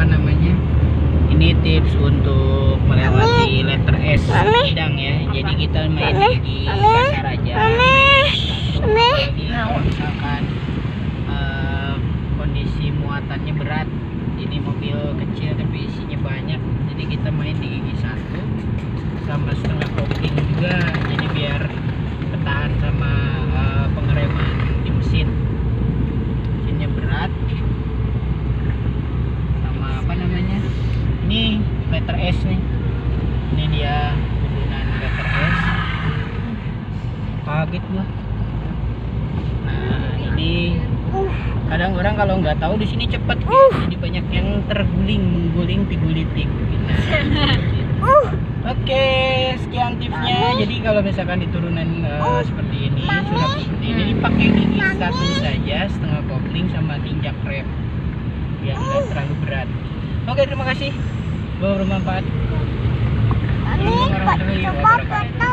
apa namanya? Ini tips untuk melewati letter S bidang ya. Jadi kita main gigi kasar aja. Apalagi kalau misalkan eh, kondisi muatannya berat ini mobil kecil tapi isinya banyak jadi kita main di gigi satu sama setengah kopling juga jadi biar bertahan sama eh, pengereman di mesin mesinnya berat sama apa namanya letter S nih. Ini dia turunan letter S. Kaget gua. Nah ini. Kadang orang kalau nggak tahu di sini cepet gitu. jadi banyak yang terguling mengguling pigulitik gitu. Oke, sekian tipsnya. Jadi kalau misalkan di turunan eh, seperti ini, sudah seperti ini dipakai gigi satu saja, setengah kopling sama tinjak rem. Yang nggak terlalu berat. Oke, terima kasih. Go, rumah empat. Ini, Pak, coba, Pak,